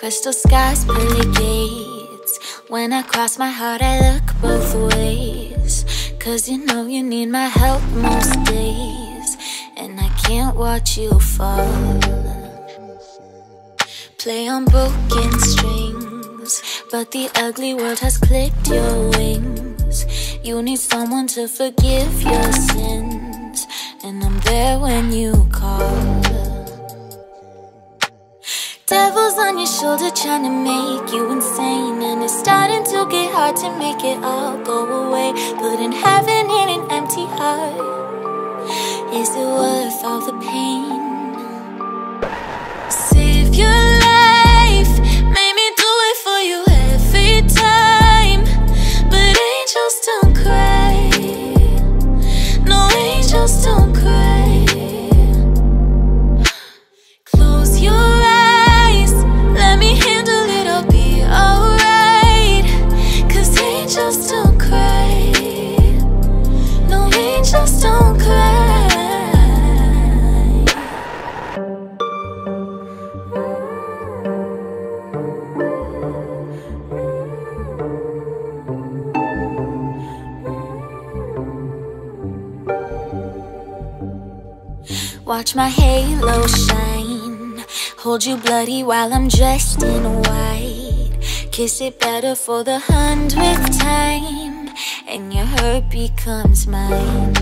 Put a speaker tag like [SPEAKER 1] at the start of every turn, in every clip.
[SPEAKER 1] Crystal skies, pearly gates. When I cross my heart, I look both ways. Cause you know you need my help most days. And I can't watch you fall. Play on broken strings. But the ugly world has clipped your wings. You need someone to forgive your sins. And I'm there when you Devils on your shoulder trying to make you insane. And it's starting to get hard to make it all go away. Putting heaven in an empty heart. Is it worth all the pain? Watch my halo shine. Hold you bloody while I'm dressed in white. Kiss it better for the hundredth time. And your hurt becomes mine.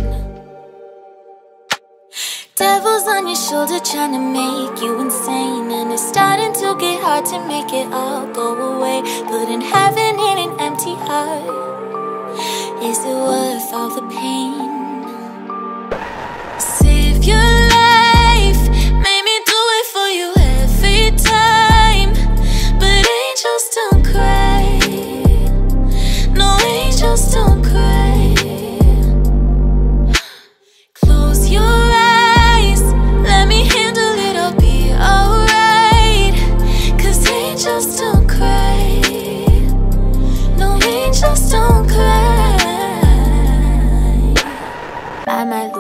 [SPEAKER 1] Devils on your shoulder trying to make you insane. And it's starting to get hard to make it all go away. Putting heaven in an empty heart. Is it worth all the pain?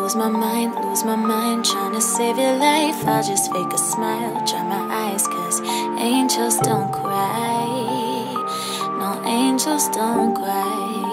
[SPEAKER 1] Lose my mind, lose my mind Trying to save your life. I'll just fake a smile, dry my eyes Cause angels don't cry. No, angels don't cry